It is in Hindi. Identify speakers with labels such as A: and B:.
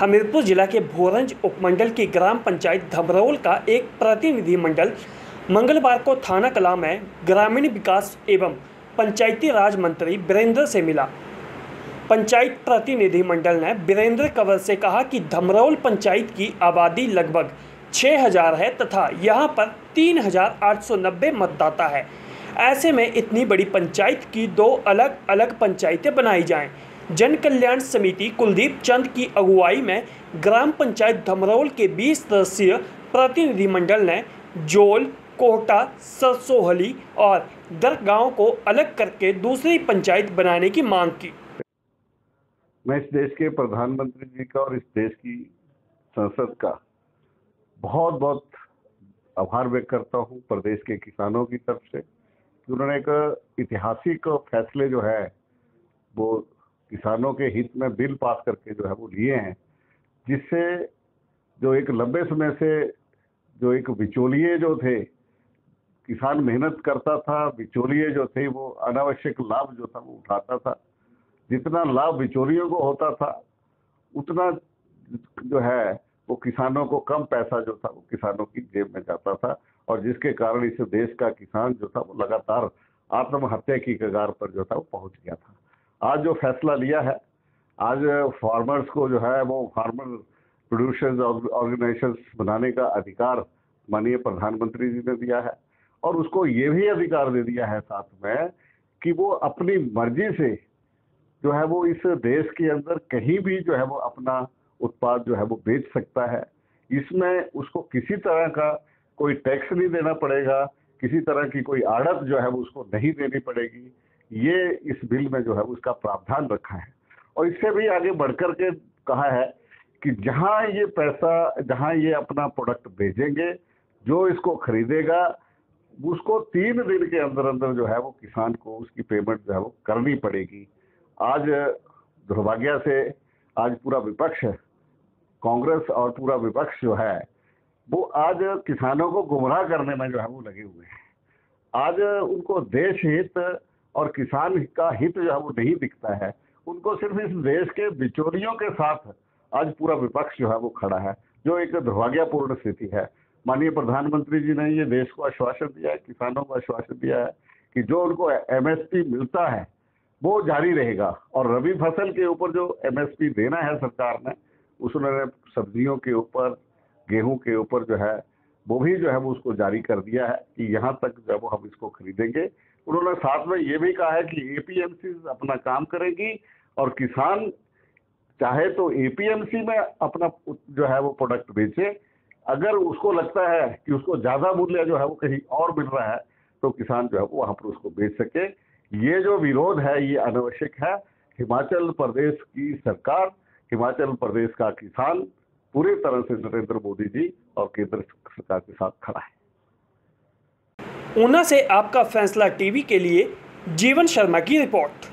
A: हमीरपुर जिला के भोरंज उपमंडल की ग्राम पंचायत धमरौल का एक प्रतिनिधि मंडल मंगलवार को थाना कला में ग्रामीण विकास एवं पंचायती राज मंत्री वीरेंद्र से मिला। पंचायत प्रतिनिधि मंडल ने वीरेंद्र कंवर से कहा कि धमरौल पंचायत की आबादी लगभग 6000 है तथा यहाँ पर 3890 मतदाता है। ऐसे में इतनी बड़ी पंचायत की दो अलग अलग पंचायतें बनाई जाएँ। जन कल्याण समिति कुलदीप चंद की अगुवाई में ग्राम पंचायत धमरौल के 20 सदस्यीय प्रतिनिधिमंडल ने जोल, कोहटा, सरसोहली और दर गाँव को अलग करके दूसरी पंचायत बनाने की मांग की।
B: मैं इस देश के प्रधानमंत्री जी का और इस देश की संसद का बहुत बहुत आभार व्यक्त करता हूँ प्रदेश के किसानों की तरफ़ से उन्होंने एक ऐतिहासिक फैसले जो है, वो किसानों के हित में बिल पास करके जो है वो लिए हैं, जिससे जो एक लंबे समय से जो एक बिचौलिए जो थे, किसान मेहनत करता था बिचौलिए जो थे वो अनावश्यक लाभ जो था वो उठाता था। जितना लाभ बिचौलियों को होता था, उतना जो है वो किसानों को कम पैसा जो था वो किसानों की जेब में जाता था, और जिसके कारण इस देश का किसान जो था वो लगातार आत्महत्या की कगार पर जो था वो पहुँच गया था। आज जो फैसला लिया है, आज फार्मर्स को जो है, वो फार्मर प्रोड्यूसर्स ऑर्गेनाइजेशन बनाने का अधिकार माननीय प्रधानमंत्री जी ने दिया है। और उसको ये भी अधिकार दे दिया है साथ में कि वो अपनी मर्ज़ी से जो है, वो इस देश के अंदर कहीं भी जो है, वो अपना उत्पाद जो है, वो बेच सकता है। इसमें उसको किसी तरह का कोई टैक्स नहीं देना पड़ेगा, किसी तरह की कोई आड़त जो है, वो उसको नहीं देनी पड़ेगी। ये इस बिल में जो है उसका प्रावधान रखा है। और इससे भी आगे बढ़कर के कहा है कि जहाँ ये पैसा, जहाँ ये अपना प्रोडक्ट भेजेंगे, जो इसको खरीदेगा, उसको तीन दिन के अंदर अंदर जो है वो किसान को उसकी पेमेंट जो है वो करनी पड़ेगी। आज दुर्भाग्य से आज पूरा विपक्ष, कांग्रेस और पूरा विपक्ष जो है, वो आज किसानों को गुमराह करने में जो है वो लगे हुए हैं। आज उनको देश हित और किसान का हित जो है वो नहीं दिखता है। उनको सिर्फ़ इस देश के बिचौलियों के साथ आज पूरा विपक्ष जो है वो खड़ा है, जो एक दुर्भाग्यपूर्ण स्थिति है। माननीय प्रधानमंत्री जी ने ये देश को आश्वासन दिया है, किसानों को आश्वासन दिया है कि जो उनको एमएसपी मिलता है, वो जारी रहेगा। और रबी फ़सल के ऊपर जो एमएसपी देना है सरकार ने उसने सब्जियों के ऊपर, गेहूँ के ऊपर जो है वो भी जो है वो उसको जारी कर दिया है कि यहाँ तक जो है वो हम इसको खरीदेंगे, उन्होंने साथ में ये भी कहा है कि एपीएमसी अपना काम करेगी और किसान चाहे तो एपीएमसी में अपना जो है वो प्रोडक्ट बेचे। अगर उसको लगता है कि उसको ज़्यादा मूल्य जो है वो कहीं और मिल रहा है तो किसान जो है वो वहाँ पर उसको बेच सके। ये जो विरोध है, ये अनावश्यक है। हिमाचल प्रदेश की सरकार, हिमाचल प्रदेश का किसान पूरी तरह से नरेंद्र मोदी जी और केंद्र सरकार के साथ खड़ा है।
A: ऊना से आपका फैसला टीवी के लिए जीवन शर्मा की रिपोर्ट।